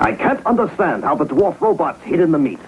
I can't understand how the dwarf robots hid in the meat.